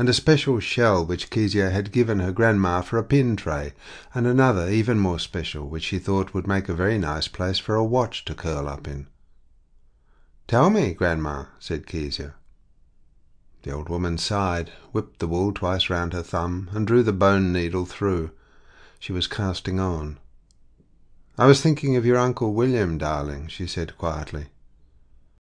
and a special shell which Kezia had given her grandma for a pin tray, and another even more special which she thought would make a very nice place for a watch to curl up in. "Tell me, grandma," said Kezia. The old woman sighed, whipped the wool twice round her thumb, and drew the bone needle through. She was casting on. "I was thinking of your Uncle William, darling," she said quietly.